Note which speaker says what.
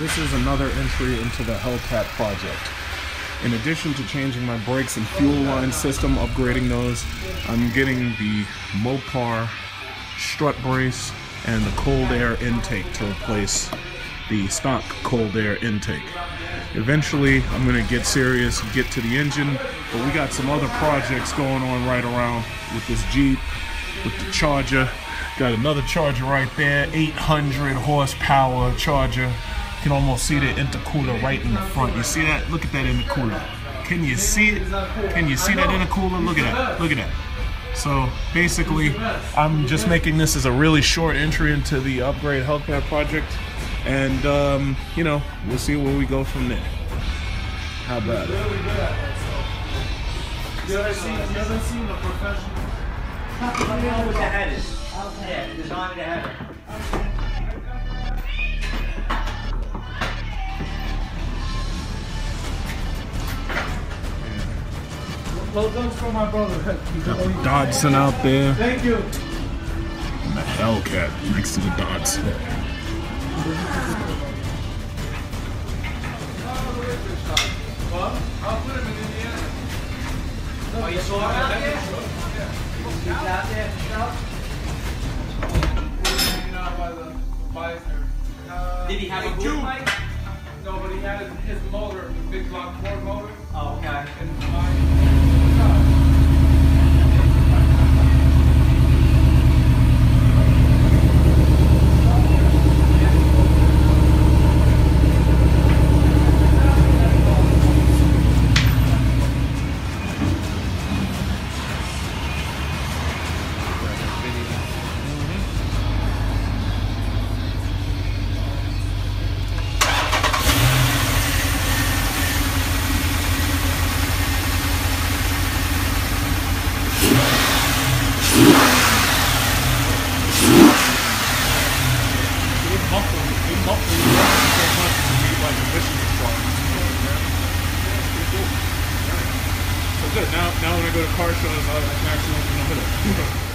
Speaker 1: This is another entry into the Hellcat project. In addition to changing my brakes and fuel oh, line system, upgrading those, I'm getting the Mopar strut brace and the cold air intake to replace the stock cold air intake. Eventually, I'm gonna get serious, and get to the engine, but we got some other projects going on right around with this Jeep, with the Charger. Got another Charger right there, 800 horsepower Charger. You can almost see the intercooler right in the front. You see that? Look at that intercooler. Can you see it? Can you see that intercooler? Look at that. Look at that. So basically, I'm just making this as a really short entry into the upgrade Hellcat project. And, um, you know, we'll see where we go from there. How about it?
Speaker 2: You ever seen, you ever seen a professional?
Speaker 3: Let me know what the head is. Yeah, design the header.
Speaker 2: For my brother.
Speaker 1: Got the Datsun out there.
Speaker 2: Thank you.
Speaker 1: And the Hellcat next to the Datsun.
Speaker 3: Oh, you saw it out there? He's out there, so? Did he have a boot mic?
Speaker 2: No, but he had his his motor, the big block Ford motor,
Speaker 1: So good. Now, now when I go to car shows, I I can actually open the hood up.